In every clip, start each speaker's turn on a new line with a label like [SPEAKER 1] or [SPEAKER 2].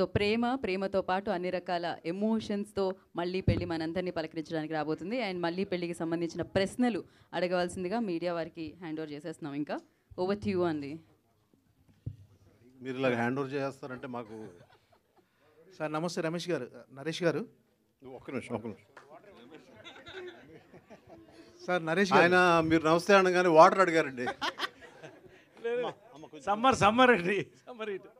[SPEAKER 1] So ప్రేమ ప్రేమతో పాటు అన్ని రకాల ఎమోషన్స్తో మళ్ళీ పెళ్ళి మనందరినీ పలకరించడానికి రాబోతుంది. అండ్ మళ్ళీ పెళ్ళికి సంబంధించిన ప్రశ్నలు అడగవలసిందిగా మీడియా వారికి హ్యాండ్ ఓవర్ చేసేస్తున్నాం. ఇంకా ఓవర్ టు యూ అండి
[SPEAKER 2] మీరు ఇలా హ్యాండ్ ఓవర్ చేస్తారంటే మాకు
[SPEAKER 3] సార్ నమస్తే రమేష్ గారు. నరేష్ గారు.
[SPEAKER 2] ఒక్క నిమిషం ఒక్క నిమిషం.
[SPEAKER 3] సార్ నరేష్ గారు.
[SPEAKER 2] ఆయన మీరు నమస్తే అనగానే వాటర్ అడిగారండి.
[SPEAKER 4] సమ్మర్ సమ్మర్ అండి. సమ్మర్ ఇటు.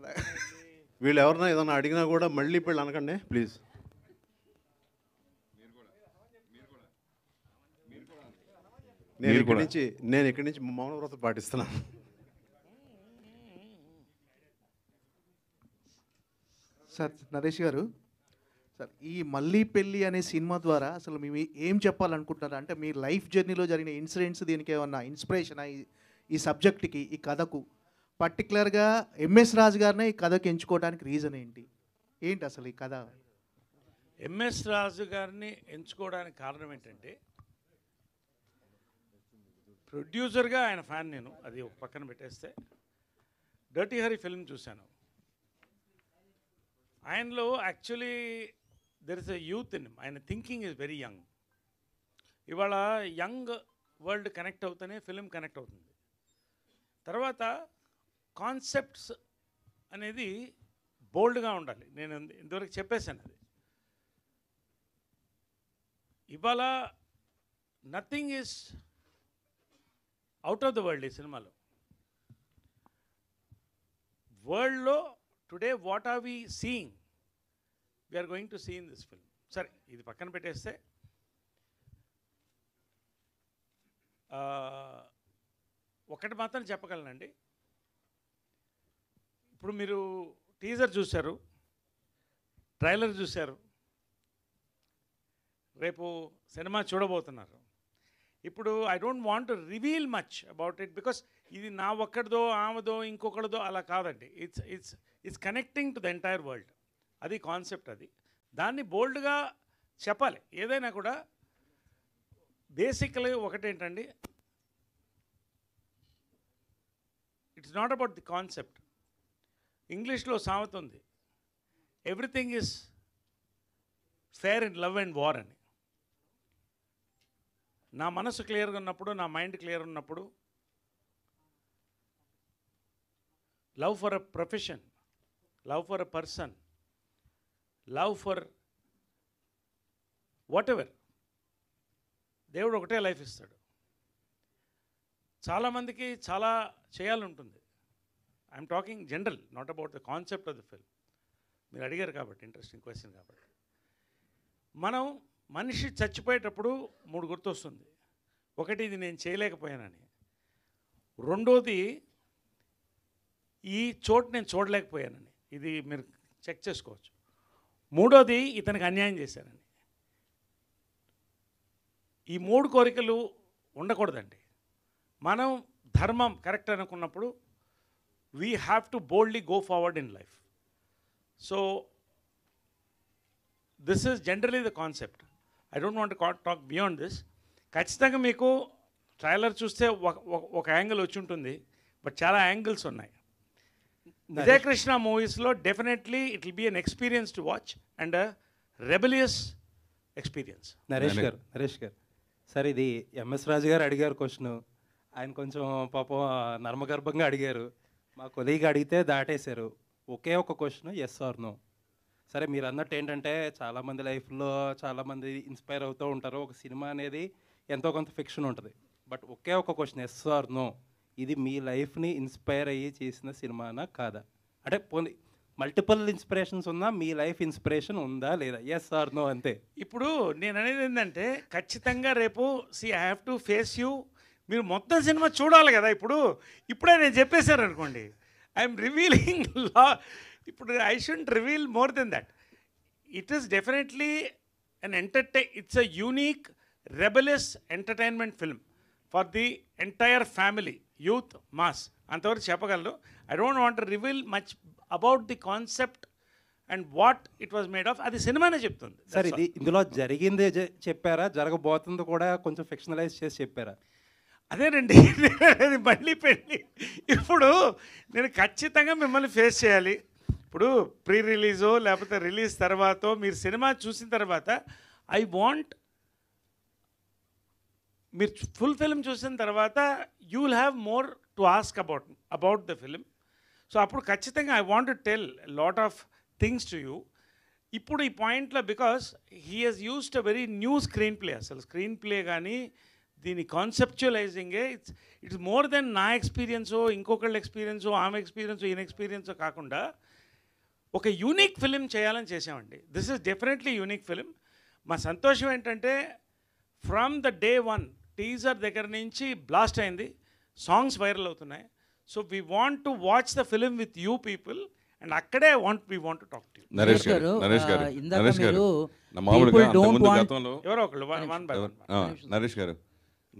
[SPEAKER 3] అలా-
[SPEAKER 2] వీళ్ళు ఎవరన్నా ఏదన్నా అడిగినా కూడా మళ్ళీ పెళ్ళి అనకండి ప్లీజ్. నేను ఇక్కడి నుంచి నేను ఇక్కడి నుంచి మౌన వ్రతం పాటిస్తున్నాను.
[SPEAKER 3] సార్ నరేష్ గారు సార్ ఈ మళ్ళీ పెళ్ళి అనే సినిమా ద్వారా అసలు మేము ఏం చెప్పాలనుకుంటున్నారు? అంటే మీ లైఫ్ జర్నీలో జరిగిన ఇన్సిడెంట్స్ దీనికి ఏమన్నా ఇన్స్పిరేషన్ ఈ ఈ సబ్జెక్ట్కి ఈ కథకు? పర్టికులర్గా ఎంఎస్ రాజు గారినే ఈ కథకు ఎంచుకోవడానికి రీజన్ ఏంటి? ఏంటి అసలు ఈ కథ?
[SPEAKER 4] ఎంఎస్ రాజు గారిని ఎంచుకోవడానికి కారణం ఏంటంటే ప్రొడ్యూసర్గా ఆయన ఫ్యాన్ నేను అది ఒక పక్కన పెట్టేస్తే డర్టీ హరి ఫిల్మ్ చూశాను. ఆయనలో actually there is a youth in ఆయన థింకింగ్ ఈజ్ వెరీ యంగ్ ఇవాళ యంగ్ వరల్డ్ కనెక్ట్ అవుతూనే ఫిల్మ్ కనెక్ట్ అవుతుంది. తర్వాత కాన్సెప్ట్స్ అనేది బోల్డ్గా ఉండాలి. నేను ఇంతవరకు చెప్పేశాను అది. ఇవాళ nothing is out of the world ఈ సినిమాలో. వరల్డ్లో today what are we seeing we're going to see in this film సరే ఇది పక్కన పెట్టేస్తే ఒకటి మాత్రం చెప్పగలనండి. ఇప్పుడు మీరు టీజర్ చూశారు ట్రైలర్ చూశారు రేపు సినిమా చూడబోతున్నారు. ఇప్పుడు I don't want reveal much about it because ఇది నా ఒక్కడిదో ఆమెదో ఇంకొకటిదో అలా కాదండి. It's it's it's connecting to the entire world అది కాన్సెప్ట్ అది. దాన్ని బోల్డ్గా చెప్పాలి. ఏదైనా కూడా basically ఒకటేంటండి? It's not about the concept ఇంగ్లీష్లో సామెత ఉంది. Everything is fair in love and war అని. నా మనసు క్లియర్గా ఉన్నప్పుడు నా మైండ్ క్లియర్ ఉన్నప్పుడు love for a profession love for a person love for whatever దేవుడు ఒకటే లైఫ్ ఇస్తాడు. చాలామందికి చాలా చేయాలంటుంది I'm talking general not about the concept of the film మీరు అడిగారు కాబట్టి ఇంట్రెస్టింగ్ క్వశ్చన్ కాబట్టి. మనం మనిషి చచ్చిపోయేటప్పుడు మూడు గుర్తొస్తుంది. ఒకటి ఇది నేను చేయలేకపోయానని. రెండోది ఈ చోటు నేను చూడలేకపోయానని. ఇది మీరు చెక్ చేసుకోవచ్చు. మూడోది ఇతనికి అన్యాయం చేశానని. ఈ మూడు కోరికలు ఉండకూడదండి. మనం ధర్మం కరెక్ట్ అనుకున్నప్పుడు we have to boldly go forward in life so this is generally the concept I don't want talk beyond this ఖచ్చితంగా మీకు ట్రైలర్ చూస్తే ఒక ఒక- ఒక యాంగిల్ వచ్చి ఉంటుంది బట్ చాలా యాంగిల్స్ ఉన్నాయి. విజయకృష్ణ మూవీస్లో definitely it will be an experience to watch and rebellious experience
[SPEAKER 5] Naresh garu Naresh garu. Sir ఇది ఎంఎస్ రాజు గారు అడిగారు క్వశ్చన్. ఆయన కొంచెం పాపం నర్మగర్భంగా అడిగారు. మా కొలీగ్ అడిగితే దాటేశారు. ఒకే ఒక క్వశ్చన్ ఎస్ ఆర్ నో సరే మీరు అన్నట్టు ఏంటంటే చాలామంది లైఫ్లో చాలామంది ఇన్స్పైర్ అవుతూ ఉంటారు. ఒక సినిమా అనేది ఎంతో కొంత ఫిక్షన్ ఉంటుంది. బట్ ఒకే ఒక క్వశ్చన్ ఎస్ ఆర్ నో ఇది మీ లైఫ్ని ఇన్స్పైర్ అయ్యి చేసిన సినిమానా కాదా? అంటే పోనీ మల్టిపుల్ ఇన్స్పిరేషన్స్ ఉన్నా మీ లైఫ్ ఇన్స్పిరేషన్ ఉందా లేదా? ఎస్ ఆర్ నో అంతే.
[SPEAKER 4] ఇప్పుడు నేను అనేది ఏంటంటే ఖచ్చితంగా రేపు see I have to face you మీరు మొత్తం సినిమా చూడాలి కదా ఇప్పుడు. ఇప్పుడే నేను చెప్పేశారు అనుకోండి ఐఎమ్ రివీలింగ్ లా ఇప్పుడు I should reveal more than that it is definitely an ఎంటర్టై it's a unique rebellious entertainment film for the entire family youth mass అంతవరకు చెప్పగలను. I don't want reveal much about the concept and what it was made of అది సినిమానే చెప్తుంది.
[SPEAKER 5] Sir. ఇది ఇందులో జరిగింది చెప్పారా? జరగబోతుంది కూడా కొంచెం ఫిక్షనలైజ్ చేసి చెప్పారా?
[SPEAKER 4] అదేనండి. అది మళ్ళీ పెళ్ళి. ఇప్పుడు నేను ఖచ్చితంగా మిమ్మల్ని ఫేస్ చేయాలి. ఇప్పుడు ప్రీ రిలీజో లేకపోతే రిలీజ్ తర్వాత మీరు సినిమా చూసిన తర్వాత ఐ వాంట్ మీరు ఫుల్ ఫిల్మ్ చూసిన తర్వాత you will have more to ask about about the film so అప్పుడు ఖచ్చితంగా I want tell lot of things to you. ఇప్పుడు ఈ పాయింట్లో because he he's used a very new screenplay అసలు. Screenplay కానీ దీని కాన్సెప్చువలైజింగే ఇట్స్ ఇట్స్ మోర్ దెన్ నా ఎక్స్పీరియన్సో ఇంకొకళ్ళ ఎక్స్పీరియన్సో ఆమె ఎక్స్పీరియన్సో ఈయన ఎక్స్పీరియన్సో కాకుండా ఒక యూనిక్ ఫిలిం చేయాలని చేసామండి this is definitely unique film మా సంతోషం ఏంటంటే from the day one teaser దగ్గర నుంచి బ్లాస్ట్ అయింది. సాంగ్స్ వైరల్ అవుతున్నాయి. So we want to watch the film with you people and అక్కడే want we want to talk to
[SPEAKER 6] Naresh garu Naresh garu Naresh garu మామూలుగా గతంలో
[SPEAKER 4] ఎవరో ఒకళ్ళు one one by one.
[SPEAKER 6] Naresh garu.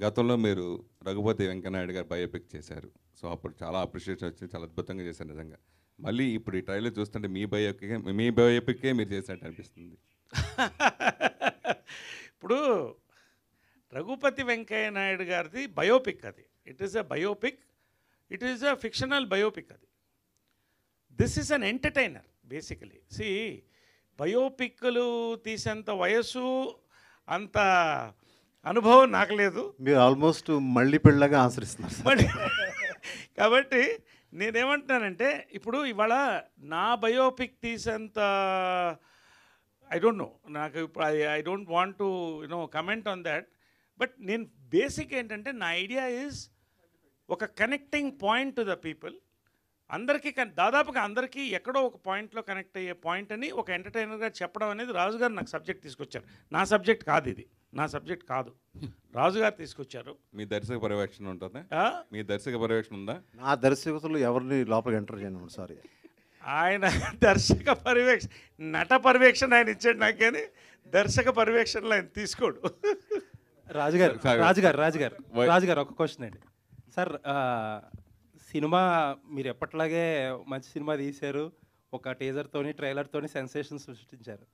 [SPEAKER 6] గతంలో మీరు రఘుపతి వెంకయ్యనాయుడు గారు biopic చేశారు. సో అప్పుడు చాలా అప్రిషియేషన్ వచ్చింది చాలా అద్భుతంగా చేశారు నిజంగా. మళ్ళీ ఇప్పుడు ఈ ట్రైలర్ చూస్తుంటే మీ బయోపిక్ మీ బయోపిక్కే మీరు చేసినట్టు అనిపిస్తుంది.
[SPEAKER 4] ఇప్పుడు రఘుపతి వెంకయ్య నాయుడు గారిది బయోపిక్ అది. It is a biopic it is a fictional biopic అది. This is an entertainer basically see బయోపిక్లు తీసేంత వయసు అంత అనుభవం నాకు లేదు.
[SPEAKER 2] మీరు ఆల్మోస్ట్ మళ్ళీ పెళ్ళగా ఆశ్రయిస్తున్నారు
[SPEAKER 4] మరి కాబట్టి నేనేమంటున్నానంటే ఇప్పుడు ఇవాళ నా బయోపిక్ తీసేంత ఐ డోంట్ నో నాకు ఇప్పుడు I don't want to you know comment on that but నేను బేసిక్ ఏంటంటే నా ఐడియా ఈజ్ ఒక connecting point to the people అందరికీ కన్- దాదాపుగా అందరికీ ఎక్కడో ఒక పాయింట్లో కనెక్ట్ అయ్యే పాయింట్ అని ఒక ఎంటర్టైనర్గా చెప్పడం అనేది రాజుగారు నాకు సబ్జెక్ట్ తీసుకొచ్చారు. నా సబ్జెక్ట్ కాదు ఇది. నా సబ్జెక్ట్ కాదు. రాజుగారు తీసుకొచ్చారు.
[SPEAKER 6] మీ దర్శక పర్యవేక్షణ ఉంటుందా?
[SPEAKER 4] ఆ?
[SPEAKER 6] మీ దర్శక పర్యవేక్షణ ఉందా?
[SPEAKER 2] నా దర్శకులు ఎవరిని లోపలికి ఎంటర్ చేయను సారీ
[SPEAKER 4] ఆయన దర్శక పర్యవేక్షణ నట పర్యవేక్షణ ఆయన ఇచ్చాడు నాకు కానీ దర్శక పర్యవేక్షణలో ఆయన తీసుకోడు.
[SPEAKER 5] రాజుగారు. రాజుగారు రాజుగారు రాజుగారు ఒక క్వశ్చన్ అండి. సార్ సినిమా మీరు ఎప్పట్లాగే మంచి సినిమా తీశారు. ఒక టీజర్తోని ట్రైలర్తోని సెన్సేషన్ సృష్టించారు.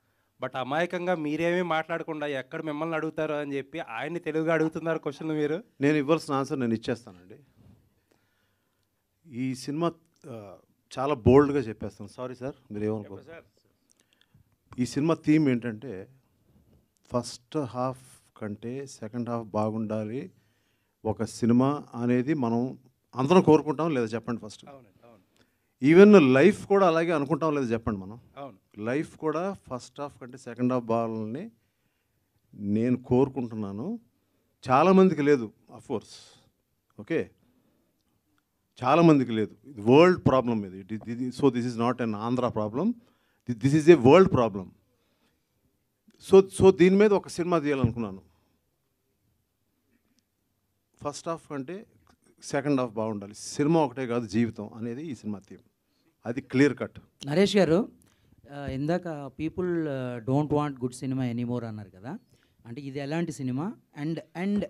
[SPEAKER 5] బట్ అమాయకంగా మీరేమీ మాట్లాడకుండా ఎక్కడ మిమ్మల్ని అడుగుతారో అని చెప్పి ఆయన్ని తెలుగుగా అడుగుతున్నారు క్వశ్చన్లు మీరు?
[SPEAKER 2] నేను ఇవ్వాల్సిన ఆన్సర్ నేను ఇచ్చేస్తానండి. ఈ సినిమా చాలా బోల్డ్గా చెప్పేస్తాను. సారీ సార్ మీరు ఏమనుకో ఈ సినిమా థీమ్ ఏంటంటే ఫస్ట్ హాఫ్ కంటే సెకండ్ హాఫ్ బాగుండాలి ఒక సినిమా అనేది మనం అందరం కోరుకుంటాం లేదా చెప్పండి ఫస్ట్? ఈవెన్ లైఫ్ కూడా అలాగే అనుకుంటాం లేదా చెప్పండి మనం.
[SPEAKER 5] అవును.
[SPEAKER 2] లైఫ్ కూడా ఫస్ట్ హాఫ్ కంటే సెకండ్ హాఫ్ బాగాలని నేను కోరుకుంటున్నాను. చాలామందికి లేదు కోర్స్ ఓకే చాలామందికి లేదు. ఇది వరల్డ్ ప్రాబ్లం ఇది. So this is not an Andhra problem this is a world problem so so దీని మీద ఒక సినిమా తీయాలనుకున్నాను. ఫస్ట్ హాఫ్ కంటే సెకండ్ హాఫ్ బాగుండాలి. సినిమా ఒకటే కాదు జీవితం అనేది ఈ సినిమా థీమ్. అది క్లియర్ కట్.
[SPEAKER 7] నరేష్ గారు ఇందాక people don't want good cinema anymore అన్నారు కదా. అంటే ఇది ఎలాంటి cinema? And and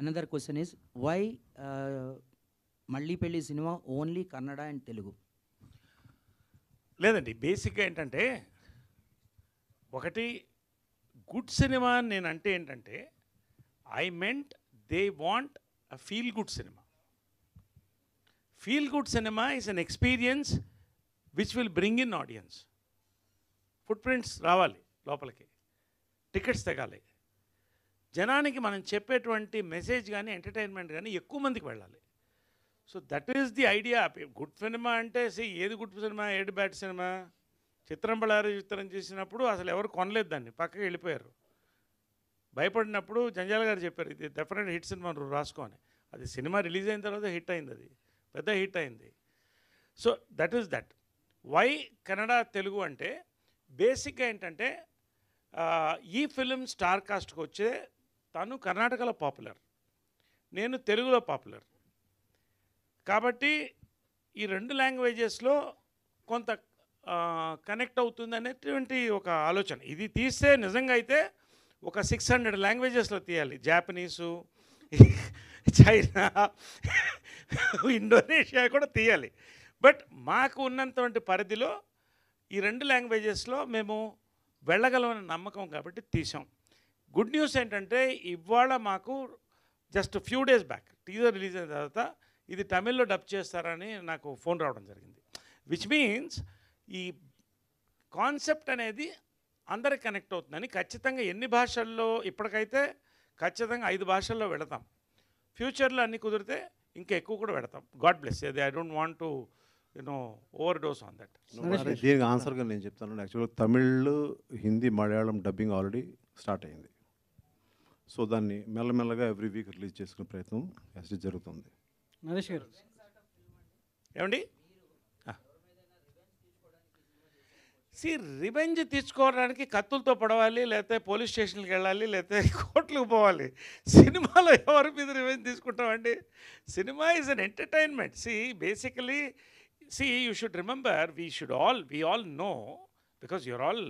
[SPEAKER 7] another question is why Malli Pelli cinema only Kannada and Telugu?
[SPEAKER 4] లేదండి బేసిక్గా ఏంటంటే ఒకటి గుడ్ సినిమా నేను అంటే ఏంటంటే I meant they want a feel good cinema feel good cinema is an experience which will bring in audience footprints రావాలి లోపలికి. Tickets తెగాలి. జనానికి మనం చెప్పేటువంటి మెసేజ్ కానీ ఎంటర్టైన్మెంట్ కానీ ఎక్కువ మందికి వెళ్ళాలి. So that is the idea good cinema అంటే see, ఏది గుడ్ సినిమా ఏది బ్యాడ్ సినిమా చిత్రం బళారి చిత్రం చేసినప్పుడు అసలు ఎవరు కొనలేదు దాన్ని. పక్కకి వెళ్ళిపోయారు. భయపడినప్పుడు జంజాల గారు చెప్పారు ఇది డెఫినెట్ హిట్ సినిమా రాసుకోని అది సినిమా రిలీజ్ అయిన తర్వాత హిట్ అయింది అది. పెద్ద హిట్ అయింది. So that is that why Kannada Telugu అంటే బేసిక్గా ఏంటంటే ఈ ఫిలిం స్టార్ కాస్ట్కి వచ్చే తను కర్ణాటకలో పాపులర్ నేను తెలుగులో పాపులర్ కాబట్టి ఈ రెండు లాంగ్వేజెస్లో కొంత కనెక్ట్ అవుతుంది అనేటువంటి ఒక ఆలోచన. ఇది తీస్తే నిజంగా అయితే ఒక సిక్స్ హండ్రెడ్ లాంగ్వేజెస్లో తీయాలి. జాపనీసు చైనా ఇండోనేషియా కూడా తీయాలి. బట్ మాకు ఉన్నటువంటి పరిధిలో ఈ రెండు లాంగ్వేజెస్లో మేము వెళ్ళగలమనే నమ్మకం కాబట్టి తీసాం. గుడ్ న్యూస్ ఏంటంటే ఇవాళ మాకు just few days back teaser release అయిన తర్వాత ఇది తమిళ్ళో డబ్ చేస్తారని నాకు ఫోన్ రావడం జరిగింది. విచ్ మీన్స్ ఈ కాన్సెప్ట్ అనేది అందరికి కనెక్ట్ అవుతుందని ఖచ్చితంగా ఎన్ని భాషల్లో ఇప్పటికైతే ఖచ్చితంగా ఐదు భాషల్లో వెళతాం. ఫ్యూచర్లో అన్ని కుదిరితే ఇంకా ఎక్కువ కూడా పెడతాం. గాడ్ బ్లెస్ అది I don't want to you know overdose on that.
[SPEAKER 2] దీనికి ఆన్సర్గా నేను చెప్తాను. యాక్చువల్గా Tamil Hindi Malayalam dubbing already start అయింది. సో దాన్ని మెల్లమెల్లగా ఎవ్రీ వీక్ రిలీజ్ చేసుకునే ప్రయత్నం యాక్చువల్లీ జరుగుతుంది.
[SPEAKER 8] నరేష్ గారు.
[SPEAKER 4] ఏమండి? సి రివెంజ్ తీసుకోవడానికి కత్తులతో పడవాలి లేకపోతే పోలీస్ స్టేషన్కి వెళ్ళాలి లేకపోతే కోర్టులకు పోవాలి. సినిమాలో ఎవరి మీద రివెంజ్ తీసుకుంటామండి? Cinema is an entertainment. See basically see you should remember we should all we all know because you're all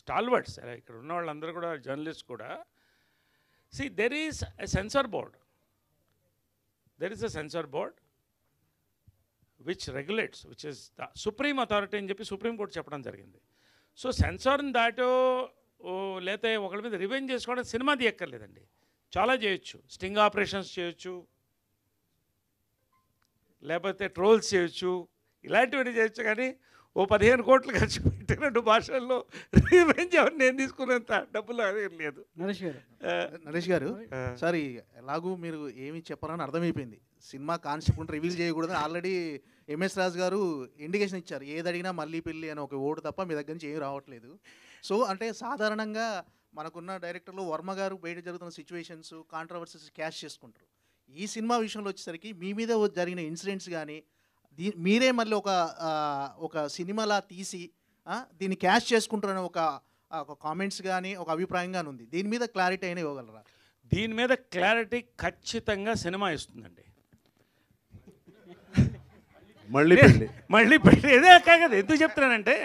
[SPEAKER 4] stalwarts. ఇక్కడ ఉన్న వాళ్ళందరూ కూడా జర్నలిస్ట్ కూడా. See there is a censor board. There is a censor board which regulates which is the supreme authority అని చెప్పి supreme court చెప్పడం జరిగింది. So సెన్సార్ని దాటో ఓ, లేతే ఒకళ్ళ మీద రివెంజ్ చేసుకోవడం సినిమా తీయక్కర్లేదండి. చాలా చేయొచ్చు. స్టింగ్ ఆపరేషన్స్ చేయొచ్చు. లేకపోతే ట్రోల్స్ చేయొచ్చు. ఇలాంటివన్నీ చేయొచ్చు కానీ ఓ పదిహేను కోట్లు ఖర్చు పెట్టి రెండు భాషల్లో రివెంజ్ ఎవరు నేను తీసుకునేంత డబ్బులు అదే లేదు.
[SPEAKER 8] నరేష్ గారు.
[SPEAKER 3] నరేష్ గారు. సార్ ఎలాగూ మీరు ఏమి చెప్పరని అర్థమైపోయింది. సినిమా కాన్సెప్ట్ రివీల్ చేయకూడదని already MS Raju garu indication ఇచ్చారు. ఏది అడిగినా మళ్ళీ పెళ్ళి అని ఒక ఓటు తప్ప మీ దగ్గర నుంచి ఏం రావట్లేదు. సో అంటే సాధారణంగా మనకున్న డైరెక్టర్లు వర్మ గారు బయట జరుగుతున్న సిచ్యువేషన్స్ కాంట్రవర్సీస్ క్యాష్ చేసుకుంటారు. ఈ సినిమా విషయంలో వచ్చేసరికి మీ మీద జరిగిన ఇన్సిడెంట్స్ కానీ దీ మీరే మళ్ళీ ఒక ఒక సినిమాలా తీసి దీన్ని క్యాష్ చేసుకుంటారని ఒక ఒక కామెంట్స్ కానీ ఒక అభిప్రాయం కానీ ఉంది. దీని మీద క్లారిటీ అయినా ఇవ్వగలరా?
[SPEAKER 4] దీని మీద క్లారిటీ ఖచ్చితంగా సినిమా ఇస్తుందండి.
[SPEAKER 2] మళ్ళీ పెళ్ళి.
[SPEAKER 4] మళ్ళీ పెళ్ళి. ఏదే కాదు ఎందుకు చెప్తున్నానంటే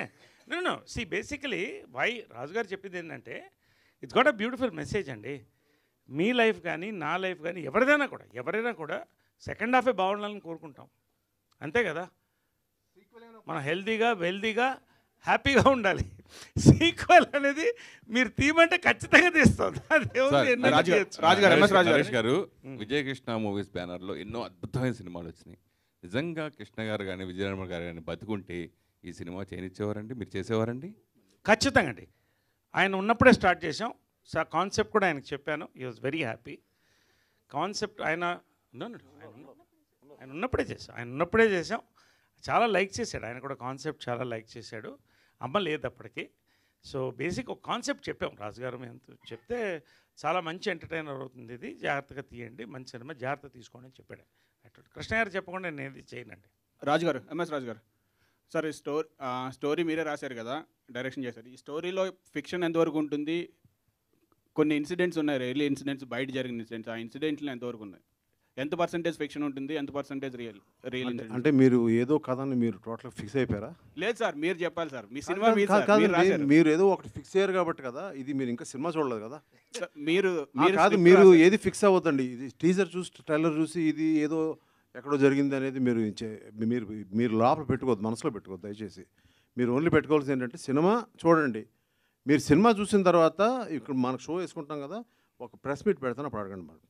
[SPEAKER 4] నేను సి బేసికలీ వై రాజుగారు చెప్పింది ఏంటంటే it's got a beautiful message అండి. మీ లైఫ్ కానీ నా లైఫ్ కానీ ఎవరిదైనా కూడా ఎవరైనా కూడా సెకండ్ హాఫే బాగుండాలని కోరుకుంటాం. అంతే కదా? మనం హెల్తీగా వెల్తీగా హ్యాపీగా ఉండాలి. సీక్వెల్ అనేది మీరు తీయమంటే ఖచ్చితంగా తీస్తాం. అది ఏముంది,
[SPEAKER 6] సార్,
[SPEAKER 4] ఎన్నైనా
[SPEAKER 9] రాజు గారు,
[SPEAKER 4] చేయొచ్చు.
[SPEAKER 9] రాజు గారు, ఎంఎస్ రాజు గారు
[SPEAKER 6] విజయకృష్ణ మూవీస్ బ్యానర్లో ఎన్నో అద్భుతమైన సినిమాలు వచ్చినాయి. నిజంగా కృష్ణ గారు కానీ విజయనగరం గారు కానీ బతుకుంటే ఈ సినిమా చేయనిచ్చేవారండి? మీరు చేసేవారండి?
[SPEAKER 4] ఖచ్చితంగా అండి. ఆయన ఉన్నప్పుడే స్టార్ట్ చేసాం సార్ కాన్సెప్ట్ కూడా ఆయనకు చెప్పాను. ఈ వాజ్ వెరీ హ్యాపీ కాన్సెప్ట్ ఆయన ఆయన ఆయన ఉన్నప్పుడే చేసాం ఆయన ఉన్నప్పుడే చేసాం చాలా లైక్ చేశాడు. ఆయన కూడా కాన్సెప్ట్ చాలా లైక్ చేశాడు. అమ్మ లేదు అప్పటికి. సో బేసిక్ ఒక కాన్సెప్ట్ చెప్పాం. రాజుగారు మేము చెప్తే చాలా మంచి ఎంటర్టైనర్ అవుతుంది ఇది. జాగ్రత్తగా తీయండి. మంచి సినిమా జాగ్రత్త తీసుకోండి అని చెప్పాడు అటువంటి కృష్ణ గారు చెప్పకుండా నేను ఏది చేయనండి.
[SPEAKER 9] రాజు గారు ఎంఎస్ రాజు గారు సార్ ఈ స్టోరీ స్టోరీ మీరే రాశారు కదా డైరెక్షన్ చేశారు. ఈ స్టోరీలో ఫిక్షన్ ఎంతవరకు ఉంటుంది? కొన్ని ఇన్సిడెంట్స్ ఉన్నాయి రియల్ ఇన్సిడెంట్స్ బయట జరిగిన ఇన్సిడెంట్స్ ఆ ఇన్సిడెంట్లు ఎంతవరకు ఉన్నాయి? ఎంత పర్సెంటేజ్ ఫిక్షన్ ఉంటుంది ఎంత పర్సెంటేజ్ రియల్ రియల్
[SPEAKER 2] అంటే- మీరు ఏదో కథని మీరు టోటల్ ఫిక్స్ అయిపోయారా?
[SPEAKER 9] లేదు సార్ మీరు చెప్పాలి సార్. మీ సినిమా మీరు
[SPEAKER 2] ఏదో ఒకటి ఫిక్స్ అయ్యారు కాబట్టి కదా ఇది మీరు ఇంకా సినిమా చూడలేదు కదా.
[SPEAKER 9] మీరు
[SPEAKER 2] కాదు మీరు. ఏది ఫిక్స్ అవ్వద్దండి. ఇది టీజర్ చూసి ట్రైలర్ చూసి ఇది ఏదో ఎక్కడో జరిగింది అనేది మీరు మీరు మీరు లోపల పెట్టుకోవద్దు మనసులో పెట్టుకోవద్దు దయచేసి. మీరు ఓన్లీ పెట్టుకోవాల్సింది ఏంటంటే సినిమా చూడండి. మీరు సినిమా చూసిన తర్వాత ఇక్కడ మనకు షో వేసుకుంటాం కదా ఒక ప్రెస్ మీట్ పెడతాను అప్పుడు అడగండి మరి.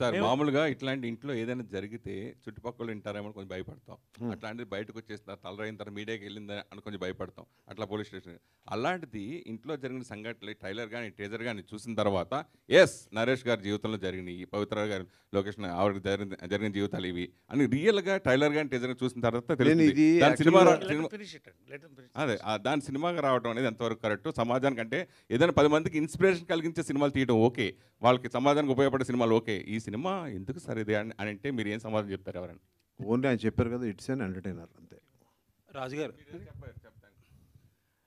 [SPEAKER 6] సార్
[SPEAKER 4] మేము-
[SPEAKER 6] మామూలుగా ఇట్లాంటి ఇంట్లో ఏదైనా జరిగితే చుట్టుపక్కల వింటారేమో కొంచెం భయపడతాం. అట్లాంటిది బయటకు వచ్చేసిన తలరైన తర్వాత మీడియాకి వెళ్ళిందని అని కొంచెం భయపడతాం. అట్లా పోలీస్ స్టేషన్. అలాంటిది ఇంట్లో జరిగిన సంఘటనలు ట్రైలర్ కానీ టీజర్ కానీ చూసిన తర్వాత ఎస్ నరేష్ గారి జీవితంలో జరిగినాయి పవిత్ర గారి లొకేషన్ ఆవిడకి జరిగిన జరిగిన జీవితాలు ఇవి అని రియల్గా ట్రైలర్ కానీ టీజర్ చూసిన తర్వాత దాని సినిమా అదే దాని సినిమాగా రావడం అనేది ఎంతవరకు కరెక్ట్? సమాజానికి అంటే ఏదైనా పది మందికి ఇన్స్పిరేషన్ కలిగించే సినిమాలు తీయడం ఓకే. వాళ్ళకి సమాజానికి ఉపయోగపడే సినిమాలు ఓకే. ఈ సినిమా ఎందుకు సార్ ఇది అని అని అంటే మీరు ఏం సమాధానం చెప్తారు ఎవరైనా?
[SPEAKER 2] ఓన్లీ ఆయన చెప్పారు కదా ఇట్స్ అన్ ఎంటర్టైనర్ అంతే.
[SPEAKER 5] రాజుగారు.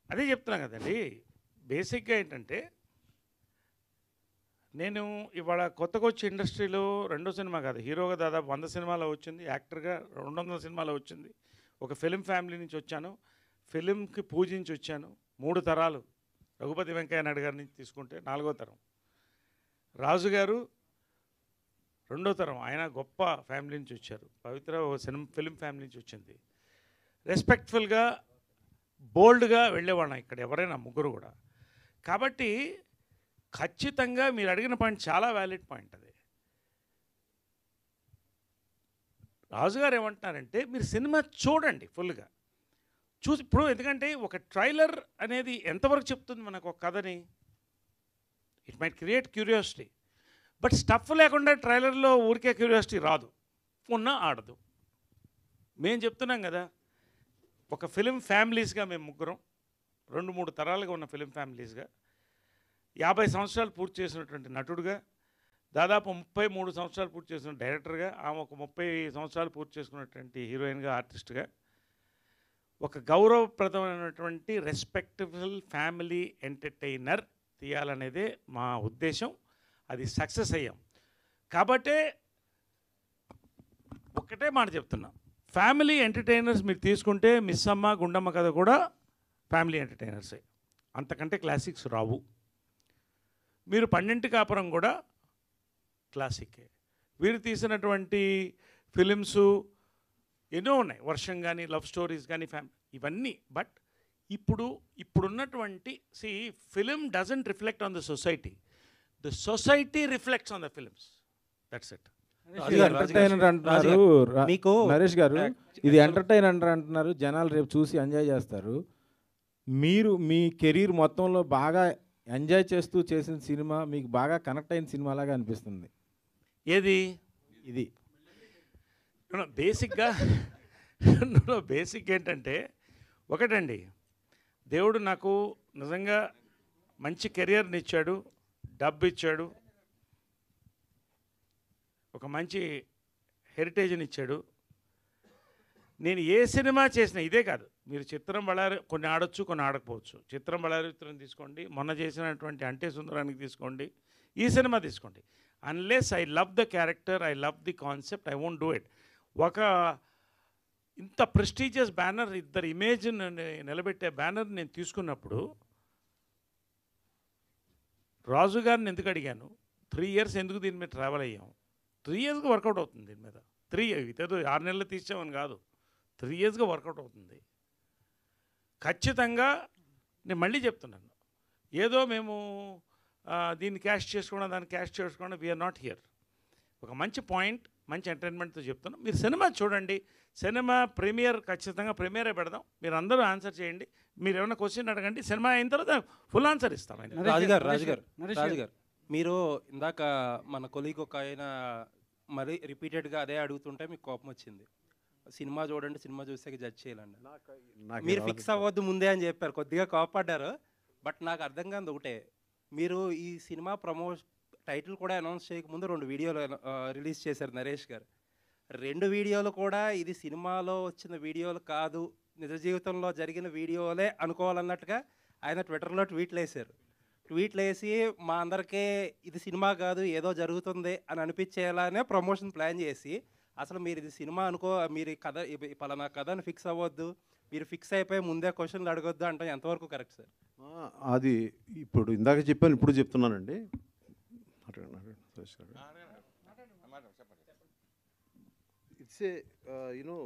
[SPEAKER 4] అదే చెప్తున్నా కదండి బేసిక్గా ఏంటంటే నేను ఇవాళ కొత్తగా వచ్చే ఇండస్ట్రీలో రెండో సినిమా కాదు హీరోగా దాదాపు వంద సినిమాలో వచ్చింది యాక్టర్గా రెండు వందల సినిమాలో వచ్చింది. ఒక ఫిలిం ఫ్యామిలీ నుంచి వచ్చాను ఫిలింకి పూజించి వచ్చాను మూడు తరాలు. రఘుపతి వెంకయ్య నాయుడు గారి నుంచి తీసుకుంటే నాలుగో తరం. రాజు గారు రెండో తరం ఆయన గొప్ప ఫ్యామిలీ నుంచి వచ్చారు. పవిత్ర ఓ సినిమా ఫిలిం ఫ్యామిలీ నుంచి వచ్చింది. రెస్పెక్ట్ఫుల్గా బోల్డ్గా వెళ్ళేవాళ్ళం ఇక్కడ ఎవరైనా ముగ్గురు కూడా. కాబట్టి ఖచ్చితంగా మీరు అడిగిన పాయింట్ చాలా వ్యాలిడ్ పాయింట్ అది. రాజుగారు ఏమంటున్నారంటే మీరు సినిమా చూడండి ఫుల్గా. చూసి ఇప్పుడు ఎందుకంటే ఒక ట్రైలర్ అనేది ఎంతవరకు చెప్తుంది మనకు ఒక కథని? It might create curiosity. But stuff లేకుండా ట్రైలర్లో ఊరికే క్యూరియాసిటీ రాదు. ఉన్నా ఆడదు. మేము చెప్తున్నాం కదా ఒక ఫిలిం ఫ్యామిలీస్గా మేము ముగ్గురం రెండు మూడు తరాలుగా ఉన్న ఫిలిం ఫ్యామిలీస్గా యాభై సంవత్సరాలు పూర్తి చేసినటువంటి నటుడుగా దాదాపు ముప్పై మూడు సంవత్సరాలు పూర్తి చేసిన డైరెక్టర్గా ఆమె ఒక ముప్పై సంవత్సరాలు పూర్తి చేసుకున్నటువంటి హీరోయిన్గా ఆర్టిస్ట్గా ఒక గౌరవప్రదమైనటువంటి రెస్పెక్టబుల్ ఫ్యామిలీ ఎంటర్టైనర్ తీయాలనేదే మా ఉద్దేశం. అది సక్సెస్ అయ్యాం. కాబట్టే ఒక్కటే మాట చెప్తున్నా. ఫ్యామిలీ ఎంటర్టైనర్స్ మీరు తీసుకుంటే మిస్ అమ్మ గుండమ్మ కథ కూడా ఫ్యామిలీ ఎంటర్టైనర్సే. అంతకంటే క్లాసిక్స్ రావు. మీరు పన్నెంటి కాపురం కూడా క్లాసికే. వీరు తీసినటువంటి ఫిలిమ్స్ ఎన్నో ఉన్నాయి. వర్షం కానీ లవ్ స్టోరీస్ కానీ ఫ్యామ్ ఇవన్నీ. బట్ ఇప్పుడు ఇప్పుడున్నటువంటి see film doesn't reflect on the society. The society reflects on the films that's it
[SPEAKER 8] entertainer అంటున్నారు.
[SPEAKER 5] మీకు
[SPEAKER 8] నరేష్ గారు ఇది ఎంటర్టైనర్ అంటున్నారు. జనాలు రేపు చూసి ఎంజాయ్ చేస్తారు. మీరు మీ కెరీర్ మొత్తంలో బాగా ఎంజాయ్ చేస్తూ చేసిన సినిమా మీకు బాగా కనెక్ట్ అయిన సినిమా లాగా అనిపిస్తుంది.
[SPEAKER 4] ఏది?
[SPEAKER 8] ఇది.
[SPEAKER 4] బేసిక్గా బేసిక్ ఏంటంటే ఒకటండి. దేవుడు నాకు నిజంగా మంచి కెరియర్ని ఇచ్చాడు. డబ్బు ఇచ్చాడు ఒక మంచి హెరిటేజ్ని ఇచ్చాడు నేను ఏ సినిమా చేసినా ఇదే కాదు మీరు చిత్రం బళారి కొన్ని ఆడొచ్చు కొన్ని ఆడకపోవచ్చు. చిత్రం బళారిత్రం తీసుకోండి మొన్న చేసినటువంటి అంటే సుందరానికి తీసుకోండి ఈ సినిమా తీసుకోండి. Unless I love the character I love the concept I won't do it ఒక ఇంత ప్రెస్టీజియస్ బ్యానర్ ఇద్దరు ఇమేజ్ నిలబెట్టే బ్యానర్ నేను తీసుకున్నప్పుడు రాజు గారిని ఎందుకు అడిగాను? త్రీ ఇయర్స్ ఎందుకు దీని మీద ట్రావెల్ అయ్యాం? త్రీ ఇయర్స్గా వర్కౌట్ అవుతుంది దీని మీద. త్రీ ఇదేదో ఆరు నెలలు తీసామని కాదు. త్రీ ఇయర్స్గా వర్కౌట్ అవుతుంది. ఖచ్చితంగా నేను మళ్ళీ చెప్తున్నాను. ఏదో మేము దీన్ని క్యాష్ చేసుకోవడం దాన్ని క్యాష్ చేసుకోవడం వీఆర్ నాట్ హియర్ ఒక మంచి పాయింట్ మంచి ఎంటర్టైన్మెంట్తో చెప్తున్నాం. మీరు సినిమా చూడండి. సినిమా ప్రీమియర్ ఖచ్చితంగా ప్రీమియరే పెడదాం. మీరు అందరూ ఆన్సర్ చేయండి. మీరు ఏమైనా క్వశ్చన్ అడగండి. సినిమా అయిన తర్వాత ఫుల్ ఆన్సర్ ఇస్తాం ఆయన.
[SPEAKER 5] రాజు గారు రాజు గారు రాజు గారు. మీరు ఇందాక మన కొలీగ్ ఒక ఆయన మరీ రిపీటెడ్గా అదే అడుగుతుంటే మీకు కోపం వచ్చింది. సినిమా చూడండి సినిమా చూసాక జడ్జ్ చేయాలండి.
[SPEAKER 2] నాకు
[SPEAKER 5] మీరు ఫిక్స్ అవ్వద్దు ముందే అని చెప్పారు. కొద్దిగా కోపడ్డారు. బట్ నాకు అర్థం కాదు ఒకటే. మీరు ఈ సినిమా ప్రమో టైటిల్ కూడా అనౌన్స్ చేయకముందు రెండు వీడియోలు రిలీజ్ చేశారు నరేష్ గారు. రెండు వీడియోలు కూడా ఇది సినిమాలో వచ్చిన వీడియోలు కాదు నిజ జీవితంలో జరిగిన వీడియోలే అనుకోవాలన్నట్టుగా ఆయన ట్విట్టర్లో ట్వీట్లు వేశారు ట్వీట్లు వేసి మా అందరికీ ఇది సినిమా కాదు ఏదో జరుగుతుంది అని అనిపించేలానే ప్రమోషన్ ప్లాన్ చేసి అసలు మీరు ఇది సినిమా అనుకో మీరు కథ ఈ పలానా కథను ఫిక్స్ అవ్వద్దు మీరు ఫిక్స్ అయిపోయి ముందే క్వశ్చన్లు అడగొద్దు అంటే ఎంతవరకు కరెక్ట్ సార్?
[SPEAKER 2] అది ఇప్పుడు ఇందాక చెప్పాను ఇప్పుడు చెప్తున్నానండి. ఇట్స్ ఏ యూనో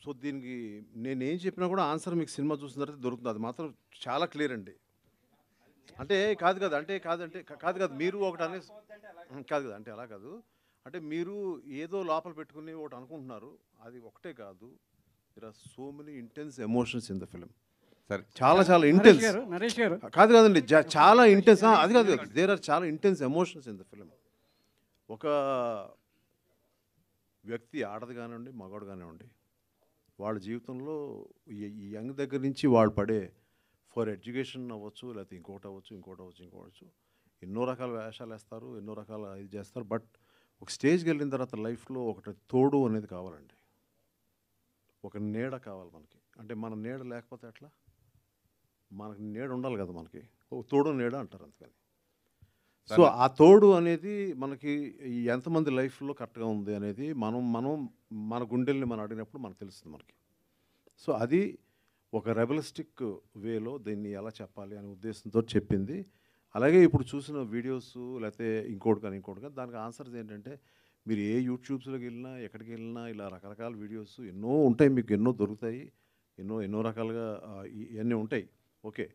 [SPEAKER 2] సో దీనికి నేను ఏం చెప్పినా కూడా ఆన్సర్ మీకు సినిమా చూసిన తర్వాత దొరుకుతుంది. అది మాత్రం చాలా క్లియర్ అండి. అంటే కాదు కదా అంటే కాదంటే కాదు కాదు మీరు ఒకటి అనే కాదు కదా అంటే అలా కాదు. అంటే మీరు ఏదో లోపల పెట్టుకుని ఒకటి అనుకుంటున్నారు. అది ఒకటే కాదు. There are so many intense emotions in the film
[SPEAKER 6] సరే
[SPEAKER 2] చాలా చాలా ఇంటెన్స్
[SPEAKER 10] గారు నరేష్ గారు.
[SPEAKER 2] కాదు కాదండి చాలా ఇంటెన్స్ అది కాదు దేర్ ఆర్ చాలా intense emotions in the film ఒక వ్యక్తి ఆడది కానివ్వండి మగవాడు కానివ్వండి వాళ్ళ జీవితంలో ఈ ఈ యంగ్ దగ్గర నుంచి వాళ్ళు పడే ఫర్ ఎడ్యుకేషన్ అవ్వచ్చు లేకపోతే ఇంకోటి అవ్వచ్చు ఇంకోటి అవ్వచ్చు ఇంకోటి అవ్వచ్చు. ఎన్నో రకాల వేషాలు వేస్తారు ఎన్నో రకాల ఇది చేస్తారు బట్ ఒక స్టేజ్కి వెళ్ళిన తర్వాత లైఫ్లో ఒకటి తోడు అనేది కావాలండి. ఒక నీడ కావాలి మనకి. అంటే మన నీడ లేకపోతే ఎట్లా? మనకి నీడ ఉండాలి కదా మనకి. ఓ తోడు నీడ అంటారు అందుకని. సో ఆ తోడు అనేది మనకి ఎంతమంది లైఫ్లో కరెక్ట్గా ఉంది అనేది మనం మనం మన గుండెల్ని మనం అడిగినప్పుడు మనకు తెలుస్తుంది మనకి. సో అది ఒక రెబలిస్టిక్ వేలో దీన్ని ఎలా చెప్పాలి అనే ఉద్దేశంతో చెప్పింది. అలాగే ఇప్పుడు చూసిన వీడియోస్ లేకపోతే ఇంకోటి కానీ ఇంకోటి కానీ దానికి ఆన్సర్స్ ఏంటంటే మీరు ఏ యూట్యూబ్స్లోకి వెళ్ళినా ఎక్కడికి వెళ్ళినా ఇలా రకరకాల వీడియోస్ ఎన్నో ఉంటాయి మీకు ఎన్నో దొరుకుతాయి ఎన్నో ఎన్నో రకాలుగా ఇవన్నీ ఉంటాయి. Okay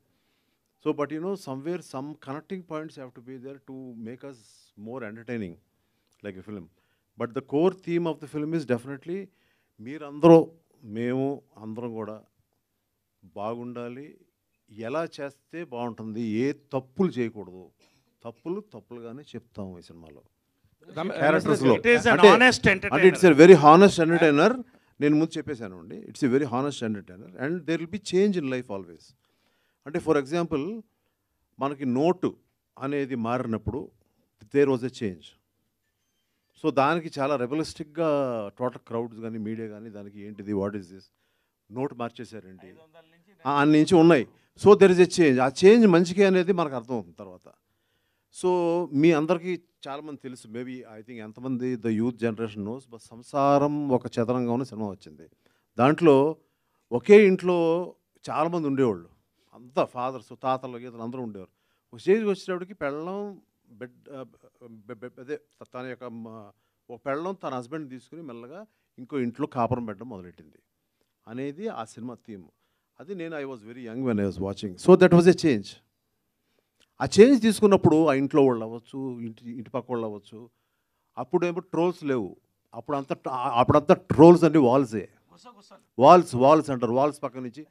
[SPEAKER 2] so but no somewhere some connecting points have to be there to make us more entertaining like a film but the core theme of the film is definitely మీరందరూ మేము అందరం కూడా బాగుండాలి. ఎలా చేస్తే బాగుంటుంది? ఏ తప్పులు చేయకూడదు? తప్పులు తప్పులుగానే చెప్తాము ఈ సినిమాలో. అంటే. It's a very honest entertainer నేను ముందు చెప్పేశాను అండి. It's a very honest entertainer and there will be change in life always అంటే ఫర్ ఎగ్జాంపుల్ మనకి నోటు అనేది మారినప్పుడు there was a change. So దానికి చాలా రెబలిస్టిక్గా టోటల్ క్రౌడ్స్ కానీ మీడియా కానీ దానికి ఏంటిది వాట్ ఈస్ దిస్ నోట్ మార్చేశారండి. అన్ని నుంచి ఉన్నాయి. So there is a change ఆ చేంజ్ మంచికే అనేది మనకు అర్థమవుతుంది తర్వాత. సో మీ అందరికీ చాలామంది తెలుసు మేబీ ఐ థింక్ ఎంతమంది the youth generation knows but సంసారం ఒక చదరంగం సినిమా వచ్చింది. దాంట్లో ఒకే ఇంట్లో చాలామంది ఉండేవాళ్ళు. అంతా ఫాదర్స్ తాతలు గీతలు అందరూ ఉండేవారు. ఒక స్టేజ్కి వచ్చేటప్పటికి పెళ్ళం బెడ్ అదే తన యొక్క ఒక పెళ్ళం తన హస్బెండ్ తీసుకుని మెల్లగా ఇంకో ఇంట్లో కాపురం పెట్టడం మొదలెట్టింది అనేది ఆ సినిమా థీమ్. అది నేను I was very young when I was watching. So that was a change. ఆ చేంజ్ తీసుకున్నప్పుడు ఆ ఇంట్లో వాళ్ళు అవ్వచ్చు ఇంటి ఇంటి పక్క వాళ్ళు అవ్వచ్చు అప్పుడేమో ట్రోల్స్ లేవు. అప్పుడంతా అప్పుడంతా ట్రోల్స్ అంటే వాల్సే. వాల్స్ వాల్స్ అంటారు. వాల్స్ పక్క నుంచి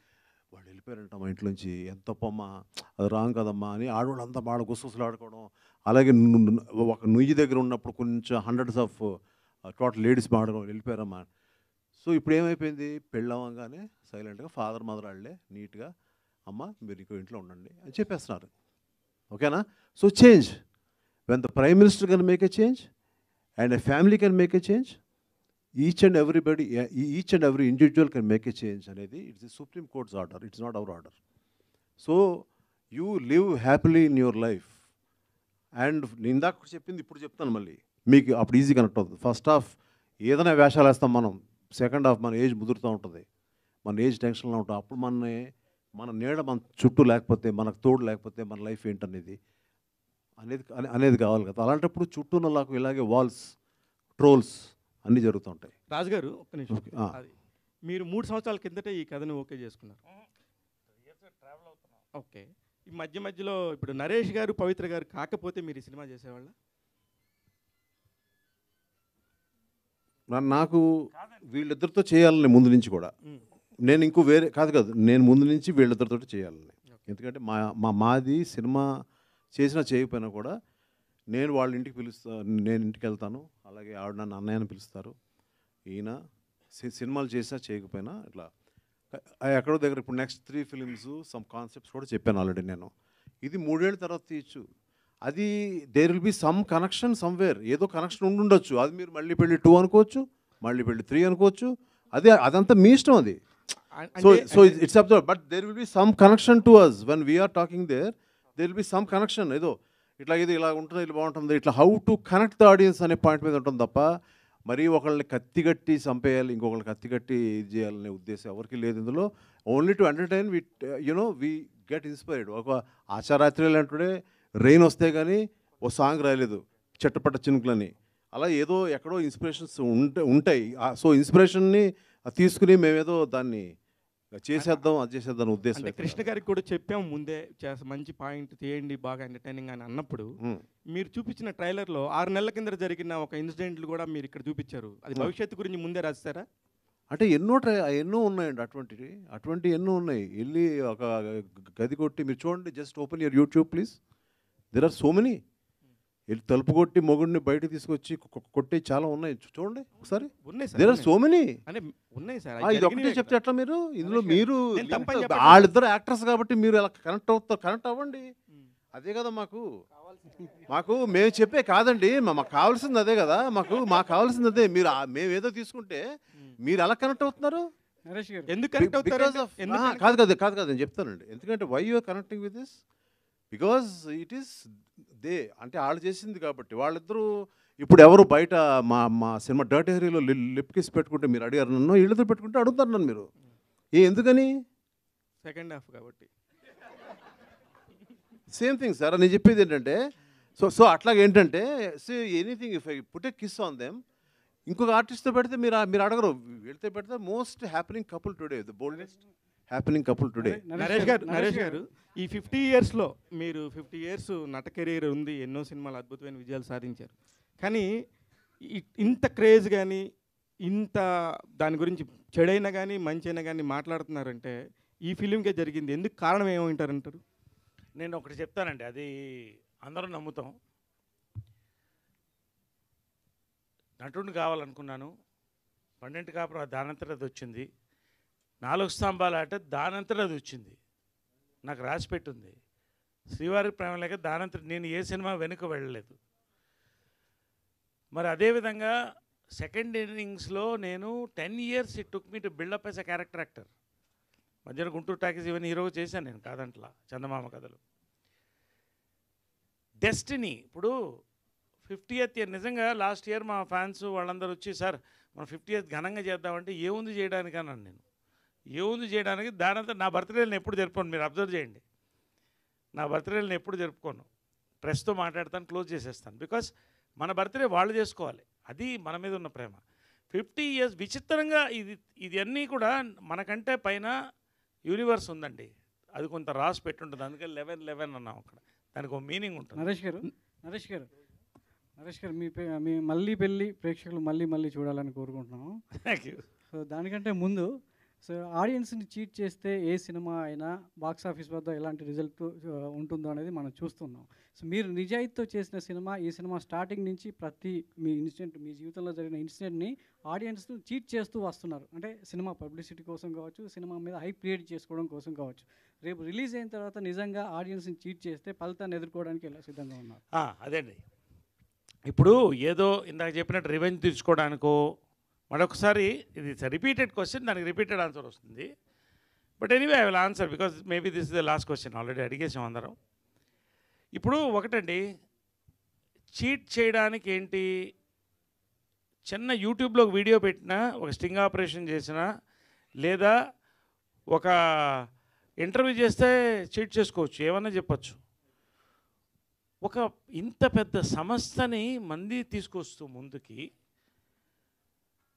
[SPEAKER 2] వెళ్ళిపోయారంట మా ఇంట్లోంచి ఎంత తప్పమ్మా అది రాంగ్ కదమ్మా అని ఆడవాళ్ళు అంతా బాగా గుసగుసలు ఆడుకోవడం. అలాగే ఒక నుయ్యి దగ్గర ఉన్నప్పుడు కొంచెం హండ్రెడ్స్ ఆఫ్ టోటల్ లేడీస్ మాడడం వెళ్ళిపోయారమ్మా. సో ఇప్పుడు ఏమైపోయింది? పెళ్ళవగానే సైలెంట్గా ఫాదర్ మదర్ వాళ్ళే నీట్గా అమ్మ మీరు ఇంకో ఇంట్లో ఉండండి అని చెప్పేస్తున్నారు. ఓకేనా? So change. When the prime minister can make a change and a family can make a change each and everybody each and every individual can make a change అనేది it's the supreme court's order it's not our order so you live happily in your life and ఇందాక చెప్పింది ఇప్పుడు చెప్తాను మళ్ళీ. మీకు అప్పుడు easy connect అవుతుంది. First half ఏదైనా వేషాలు వేస్తాం మనం సెకండ్ హాఫ్ మన ఏజ్ ముదురుతూ ఉంటుంది. మన ఏజ్ టెన్షన్లో ఉంటాం. అప్పుడు మన మన నీడ మన చుట్టూ లేకపోతే మనకు తోడు లేకపోతే మన లైఫ్ ఏంటనేది అనేది అనేది కావాలి కదా. అలాంటప్పుడు చుట్టూ ఉన్న నాకు ఇలాగే వాల్స్ ట్రోల్స్ అన్నీ జరుగుతుంటాయి
[SPEAKER 10] రాజుగారు ఒక్క నిమిషం. మీరు మూడు సంవత్సరాల కిందటే ఈ కథను ఓకే చేసుకున్నారు. ఓకే. ఈ మధ్య మధ్యలో ఇప్పుడు నరేష్ గారు పవిత్ర గారు కాకపోతే మీరు ఈ సినిమా చేసేవాళ్ళ?
[SPEAKER 2] నా- నాకు వీళ్ళిద్దరితో చేయాలని ముందు నుంచి కూడా. నేను ఇంకో వేరే కాదు కాదు నేను ముందు నుంచి వీళ్ళిద్దరితో చేయాలని. ఎందుకంటే మా మా మాది సినిమా చేసినా చేయకపోయినా కూడా నేను వాళ్ళ ఇంటికి పిలుస్తా నేను ఇంటికి వెళ్తాను. అలాగే ఆవిడ నన్ను అన్నయ్యని పిలుస్తారు. ఈయన సినిమాలు చేసినా చేయకపోయినా ఇట్లా. ఎక్కడో దగ్గర ఇప్పుడు next three films some concepts కూడా చెప్పాను ఆల్రెడీ నేను. ఇది మూడేళ్ళ తర్వాత తీయచ్చు. అది there will be some connection somewhere ఏదో కనెక్షన్ ఉండుండొచ్చు. అది మీరు మళ్ళీ పెళ్ళి టూ అనుకోవచ్చు మళ్ళీ పెళ్ళి త్రీ అనుకోవచ్చు. అదే అదంతా మీ ఇష్టం అది. So so it's up but there will be some connection to us when we are talking there there will be some connection ఏదో ఇట్లా ఇది ఇలా ఉంటుంది ఇలా బాగుంటుంది. ఇట్లా how to connect the audience అనే పాయింట్ మీద ఉంటుంది తప్ప మరీ ఒకళ్ళని కత్తిగట్టి చంపేయాలి ఇంకొకళ్ళని కత్తిగట్టి ఇది చేయాలనే ఉద్దేశం ఎవరికి లేదు ఇందులో. Only to entertain we you know we get inspired ఒక ఆచారాత్రి అంటుండే రెయిన్ వస్తే కానీ ఓ సాంగ్ రాయలేదు చెట్టపట్ట చినుకులని. అలా ఏదో ఎక్కడో ఇన్స్పిరేషన్స్ ఉంటే ఉంటాయి. సో ఇన్స్పిరేషన్ని తీసుకుని మేమేదో దాన్ని చేసేద్దాం అది చేసేద్దాం ఉద్దేశం
[SPEAKER 10] అంటే కృష్ణ గారికి కూడా చెప్పాం ముందే మంచి పాయింట్ తీయండి బాగా ఎంటర్టైనింగ్ అని అన్నప్పుడు. మీరు చూపించిన ట్రైలర్లో ఆరు నెలల కింద జరిగిన ఒక ఇన్సిడెంట్లు కూడా మీరు ఇక్కడ చూపించారు. అది. భవిష్యత్తు గురించి ముందే రాస్తారా
[SPEAKER 2] అంటే ఎన్నో ట్రై ఎన్నో ఉన్నాయండి అటువంటివి. అటువంటి ఎన్నో ఉన్నాయి. వెళ్ళి ఒక గది కొట్టి మీరు చూడండి just open your YouTube please there are so many వెళ్ళి తలుపు కొట్టి మొగుడిని బయటకు తీసుకొచ్చి కొట్టే చాలా ఉన్నాయి. చూడండి ఒకసారి.
[SPEAKER 10] ఉన్నాయి
[SPEAKER 2] దెర్ ఆర్. సో మెనీ
[SPEAKER 10] ఉన్నాయి సార్,
[SPEAKER 2] ఇది ఒకటే చెప్తే ఎట్లా మీరు? ఇందులో మీరు. వాళ్ళిద్దరు యాక్టర్స్ కాబట్టి మీరు ఎలా కనెక్ట్ అవుతారు కనెక్ట్ అవ్వండి. అదే కదా మాకు. మాకు మేము చెప్పే కాదండి. మాకు కావాల్సింది అదే కదా. మాకు మాకు కావాల్సింది అదే. మీరు మేము ఏదో తీసుకుంటే మీరు ఎలా కనెక్ట్ అవుతున్నారు?
[SPEAKER 10] ఎందుకు కనెక్ట్ అవుతారు?
[SPEAKER 2] కాదు కాదు కాదు కాదు. నేను చెప్తానండి. ఎందుకంటే why you are connecting with this because it is they అంటే వాళ్ళు చేసింది కాబట్టి వాళ్ళిద్దరూ ఇప్పుడు ఎవరు బయట మా మా సినిమా డర్ట్ ఏరియాలో లిప్ కిస్ పెట్టుకుంటే మీరు అడిగారు నన్ను వీళ్ళతో పెట్టుకుంటే అడుగుతారు నన్ను మీరు. ఏ ఎందుకని?
[SPEAKER 10] సెకండ్ హాఫ్ కాబట్టి.
[SPEAKER 2] సేమ్ థింగ్ సార్ నేను చెప్పేది ఏంటంటే సో సో అట్లాగే ఏంటంటే say anything if I put a kiss on them ఇంకొక ఆర్టిస్ట్తో పెడితే మీరు మీరు అడగరు. వెళ్తే పెడితే most happening couple today the boldest happening couple today
[SPEAKER 10] Naresh garu Naresh garu ఈ ఫిఫ్టీ ఇయర్స్లో మీరు ఫిఫ్టీ ఇయర్స్ నట కెరీర్ ఉంది ఎన్నో సినిమాలు అద్భుతమైన విజయాలు సాధించారు. కానీ ఇంత క్రేజ్ కానీ ఇంత దాని గురించి చెడైనా కానీ మంచి అయినా కానీ మాట్లాడుతున్నారంటే ఈ ఫిలింకే జరిగింది. ఎందుకు కారణం ఏమంటారంటారు?
[SPEAKER 4] నేను ఒకటి చెప్తానండి అది అందరూ నమ్ముతాం. నటుడిని కావాలనుకున్నాను పన్నెండు కాపురం దానంతరం అది వచ్చింది. నాలుగు స్తంభాల ఆట దానంతరం అది వచ్చింది. నాకు రాసిపెట్టింది శ్రీవారి ప్రేమ లేక దానంతరం నేను ఏ సినిమా వెనుక వెళ్ళలేదు. మరి అదేవిధంగా సెకండ్ ఇన్నింగ్స్లో నేను ten years it took me to build up as a character actor. మధ్యలో గుంటూరు టాకీస్ ఇవన్నీ హీరోగా చేశాను నేను కాదంట్లా చందమామ కథలు. డెస్టినీ ఇప్పుడు ఫిఫ్టీ ఇయర్ నిజంగా లాస్ట్ ఇయర్ మా ఫ్యాన్స్ వాళ్ళందరూ వచ్చి సార్ మనం ఫిఫ్టీ ఇయర్స్ ఘనంగా చేద్దామంటే ఏముంది చేయడానికి అన్నాను నేను. ఏముంది చేయడానికి? దానంతా నా బర్త్డేలను ఎప్పుడు జరుపుకోను? మీరు అబ్జర్వ్ చేయండి. నా బర్త్డేలను ఎప్పుడు జరుపుకోను? ప్రెస్తో మాట్లాడతాను క్లోజ్ చేసేస్తాను. బికాస్ మన బర్త్డే వాళ్ళు చేసుకోవాలి. అది మన మీద ఉన్న ప్రేమ. ఫిఫ్టీ ఇయర్స్ విచిత్రంగా ఇది ఇది అన్నీ కూడా మనకంటే పైన యూనివర్స్ ఉందండి. అది కొంత రాసి పెట్టుంటుంది. అందుకే లెవెన్ లెవెన్ అన్నాం అక్కడ. దానికి ఒక మీనింగ్ ఉంటుంది.
[SPEAKER 11] నరేష్ గారు నరేష్ గారు నరేష్ గారు మీ పే- మీ మళ్ళీ పెళ్ళి ప్రేక్షకులు మళ్ళీ మళ్ళీ చూడాలని కోరుకుంటున్నాము.
[SPEAKER 4] థ్యాంక్ యూ
[SPEAKER 11] సో దానికంటే ముందు సో ఆడియన్స్ని చీట్ చేస్తే ఏ సినిమా అయినా బాక్స్ ఆఫీస్ వద్ద ఎలాంటి రిజల్ట్ ఉంటుందో అనేది మనం చూస్తున్నాం. సో మీరు నిజాయితీతో చేసిన సినిమా ఈ సినిమా స్టార్టింగ్ నుంచి ప్రతి మీ ఇన్సిడెంట్ మీ జీవితంలో జరిగిన ఇన్సిడెంట్ని ఆడియన్స్ చీట్ చేస్తూ వస్తున్నారు. అంటే సినిమా పబ్లిసిటీ కోసం కావచ్చు సినిమా మీద హైప్ క్రియేట్ చేసుకోవడం కోసం కావచ్చు. రేపు రిలీజ్ అయిన తర్వాత నిజంగా ఆడియన్స్ని చీట్ చేస్తే ఫలితాన్ని ఎదుర్కోవడానికి ఎలా సిద్ధంగా ఉన్నారు?
[SPEAKER 4] అదే అండి. ఇప్పుడు ఏదో ఇందాక చెప్పినట్టు రివెంజ్ తీర్చుకోవడానికో మరొకసారి ఇది రిపీటెడ్ క్వశ్చన్ దానికి రిపీటెడ్ ఆన్సర్ వస్తుంది. But anyway I will answer because maybe this is the last question already అడిగేసాం అందరం. ఇప్పుడు ఒకటండి. చీట్ చేయడానికి ఏంటి? చిన్న యూట్యూబ్లో ఒక వీడియో పెట్టినా ఒక స్టింగ్ ఆపరేషన్ చేసినా లేదా ఒక ఇంటర్వ్యూ చేస్తే చీట్ చేసుకోవచ్చు. ఏమన్నా చెప్పచ్చు. ఒక ఇంత పెద్ద సంస్థని మంది తీసుకొస్తూ ముందుకి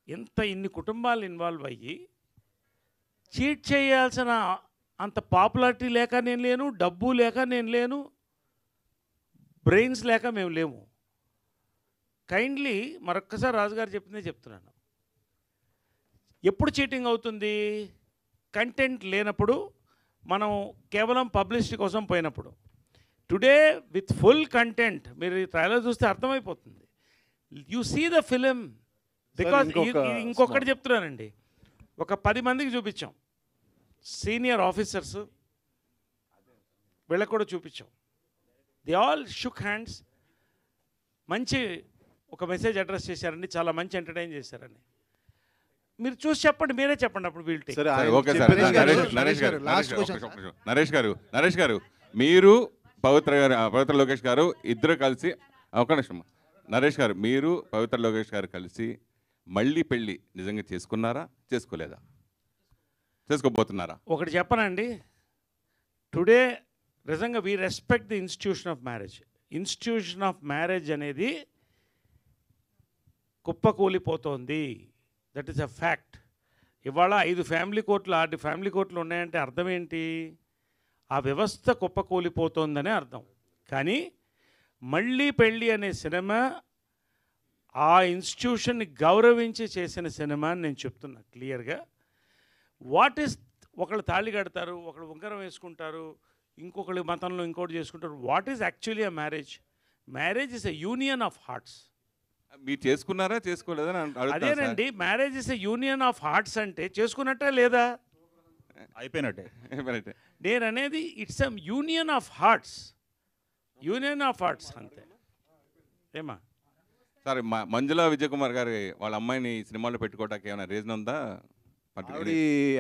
[SPEAKER 4] ఇంత ఇన్ని కుటుంబాలు ఇన్వాల్వ్ అయ్యి చీట్ చేయాల్సిన అంత పాపులారిటీ లేక నేను లేను డబ్బు లేక నేను లేను బ్రెయిన్స్ లేక మేము లేము. కైండ్లీ మరొక్కసారి రాజుగారు చెప్పిందే చెప్తున్నాను. ఎప్పుడు చీటింగ్ అవుతుంది? కంటెంట్ లేనప్పుడు మనం కేవలం పబ్లిసిటీ కోసం పోయినప్పుడు. టుడే విత్ ఫుల్ కంటెంట్ మీరు ఈ ట్రైలర్ చూస్తే అర్థమైపోతుంది. You see the film. Because
[SPEAKER 2] ఇంకొక
[SPEAKER 4] ఇంకొకటి చెప్తున్నానండి. ఒక పది మందికి చూపించాం. సీనియర్ ఆఫీసర్స్ వీళ్ళకి కూడా చూపించాం. ది ఆల్ షుక్ హ్యాండ్స్ మంచి ఒక మెసేజ్ అడ్రస్ చేశారండి. చాలా మంచి ఎంటర్టైన్ చేశారని మీరు చూసి చెప్పండి మీరే చెప్పండి అప్పుడు
[SPEAKER 2] చెప్పిన-
[SPEAKER 6] నరేష్
[SPEAKER 3] గారు,
[SPEAKER 6] నరేష్ గారు నరేష్ గారు, మీరు పవిత్ర గారు పవిత్ర లోకేష్ గారు ఇద్దరు కలిసి ఒక నిమిషం. నరేష్ గారు మీరు పవిత్ర లోకేష్ గారు కలిసి మళ్ళీ పెళ్ళి నిజంగా చేసుకున్నారా? చేసుకోలేదా? చేసుకోబోతున్నారా?
[SPEAKER 4] ఒకటి చెప్పనండి. టుడే నిజంగా we respect the institution of marriage institution of marriage అనేది కుప్పకూలిపోతోంది. దట్ ఈస్ అ ఫ్యాక్ట్ ఇవాళ ఐదు ఫ్యామిలీ కోర్టులు ఆరు ఫ్యామిలీ కోర్టులు ఉన్నాయంటే అర్థం ఏంటి? ఆ వ్యవస్థ కుప్పకూలిపోతోందనే అర్థం. కానీ మళ్ళీ పెళ్ళి అనే సినిమా ఆ ఇన్స్టిట్యూషన్ని గౌరవించి చేసిన సినిమా అని నేను చెప్తున్నా క్లియర్గా. వాట్ ఈస్ ఒకళ్ళు తాళి కడతారు ఒకళ్ళు ఉంగరం వేసుకుంటారు ఇంకొకళ్ళు మతంలో ఇంకోటి చేసుకుంటారు. What is actually a marriage? Marriage is a union of hearts.
[SPEAKER 6] మీరు చేసుకున్నారా చేసుకోలేదా.
[SPEAKER 4] అదేనండి marriage is a union of hearts అంటే చేసుకున్నట్టే లేదా?
[SPEAKER 12] అయిపోయినట్టే.
[SPEAKER 6] రైట్.
[SPEAKER 4] నేను అనేది it's a union of hearts. Union of hearts అంతే. ఏమా?
[SPEAKER 6] సార్ మంజులా విజయ్ కుమార్ గారి వాళ్ళ అమ్మాయిని సినిమాలో పెట్టుకోవడానికి ఏమైనా రీజన్ ఉందా?
[SPEAKER 2] ఆవిడ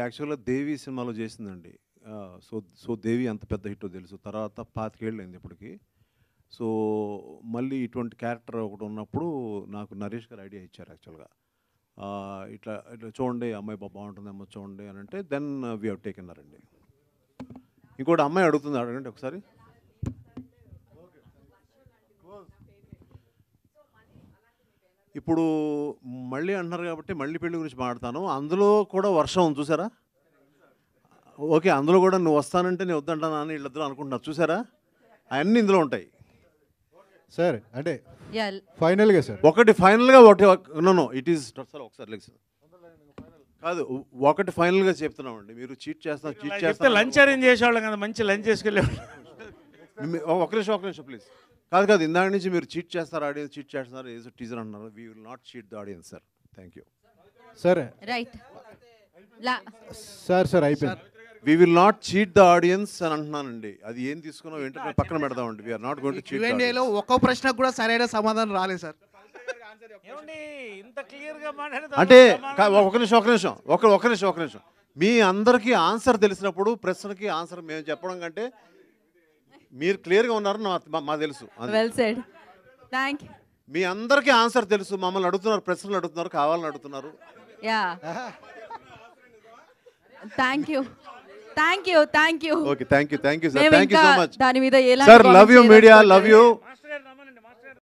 [SPEAKER 2] యాక్చువల్గా దేవి సినిమాలో చేసిందండి. సో సో దేవి అంత పెద్ద హిట్ తెలుసు. తర్వాత పాతికేళ్ళు అయింది ఇప్పటికి. సో మళ్ళీ ఇటువంటి క్యారెక్టర్ ఒకటి ఉన్నప్పుడు నాకు నరేష్ గారు ఐడియా ఇచ్చారు యాక్చువల్గా ఇట్లా ఇట్లా చూడండి అమ్మాయి బాగుంటుంది అమ్మ చూడండి అని అంటే దెన్ వీ హవ్ టేకెన్ అండి. ఇంకోటి అమ్మాయి అడుగుతుంది అడగండి ఒకసారి. ఇప్పుడు మళ్ళీ అంటున్నారు కాబట్టి మళ్ళీ పెళ్ళి గురించి మాట్లాడతాను. అందులో కూడా వర్షం ఉంది చూసారా? ఓకే అందులో కూడా నువ్వు వస్తానంటే నేను వద్దంటాను అని వీళ్ళిద్దరూ అనుకుంటున్నారు చూసారా? అవన్నీ ఇందులో ఉంటాయి.
[SPEAKER 13] సార్ అంటే
[SPEAKER 1] యా
[SPEAKER 13] ఫైనల్గా సార్.
[SPEAKER 2] ఒకటి ఫైనల్గా ఒకటి నో ఇట్ ఈస్ సార్ ఒకసారి లెగ్ సార్ కాదు ఒకటి ఫైనల్గా చెప్తున్నామండి మీరు చీట్ చేస్తున్నారు చీట్ చేస్తారు
[SPEAKER 4] లంచ్ అరేంజ్ చేసేవాళ్ళం కదా మంచి లంచ్ చేసుకెళ్ళేవాళ్ళం.
[SPEAKER 2] ఒక నిమిషం ఒక నిమిషం ప్లీజ్. కాదు కాదు. ఇందాక నుంచి మీరు చీట్ చేస్తారు ఆడియన్స్ చీట్ చేస్తున్నారు. ఏదో టీజర్ అంటున్నారు. We will not cheat the audience sir thank you
[SPEAKER 13] sir
[SPEAKER 1] right
[SPEAKER 13] sir sir అయిపోయింది.
[SPEAKER 2] We will not cheat the audience అని అంటున్నానండి. అది ఏం తీసుకున్నాం ఏంటంటే పక్కన పెడదామండి. We are not going to cheat
[SPEAKER 3] క్యూఎన్ఏలో ఒక్కో ప్రశ్నకు కూడా సరైన సమాధానం రాలేదు సార్
[SPEAKER 4] ఏమండి ఇంత క్లియర్గా మాట్లాడితే
[SPEAKER 2] అంటే ఒక నిమిషం ఒక నిమిషం ఒక ఒక నిమిషం ఒక నిమిషం. మీ అందరికీ ఆన్సర్ తెలిసినప్పుడు ప్రశ్నకి ఆన్సర్ మేము చెప్పడం కంటే మీరు క్లియర్గా ఉన్నారు మా తెలుసు.
[SPEAKER 1] వెల్ సెడ్ థ్యాంక్
[SPEAKER 2] మీ అందరికీ ఆన్సర్ తెలుసు. మమ్మల్ని అడుగుతున్నారు ప్రశ్నలు అడుగుతున్నారు కావాలని అడుగుతున్నారు.
[SPEAKER 1] Yeah thank you thank you thank you
[SPEAKER 2] okay thank you thank you sir thank you so much
[SPEAKER 1] దాని మీద ఎలాంటి
[SPEAKER 2] sir love you media. Love you